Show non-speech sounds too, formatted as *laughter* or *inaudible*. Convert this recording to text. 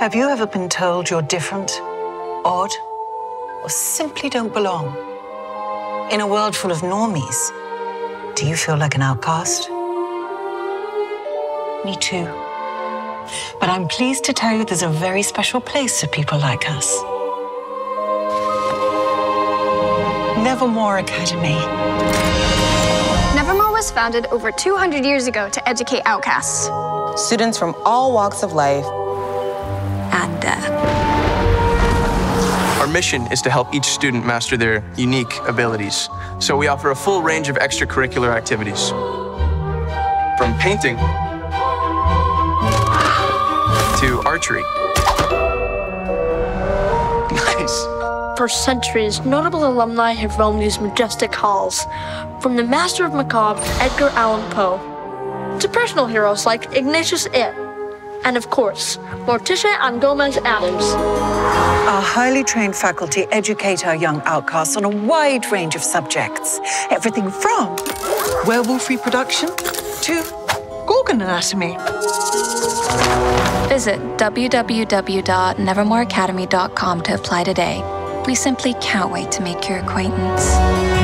Have you ever been told you're different, odd, or simply don't belong? In a world full of normies, do you feel like an outcast? Me too. But I'm pleased to tell you there's a very special place for people like us. Nevermore Academy. Nevermore was founded over 200 years ago to educate outcasts. Students from all walks of life Our mission is to help each student master their unique abilities. So we offer a full range of extracurricular activities. From painting to archery. *laughs* Nice. For centuries, notable alumni have roamed these majestic halls, from the master of macabre, Edgar Allan Poe, to personal heroes like Ignatius Eyre, and of course, Morticia and Gomez Addams. Our highly trained faculty educate our young outcasts on a wide range of subjects. Everything from werewolf reproduction to Gorgon anatomy. Visit www.nevermoreacademy.com to apply today. We simply can't wait to make your acquaintance.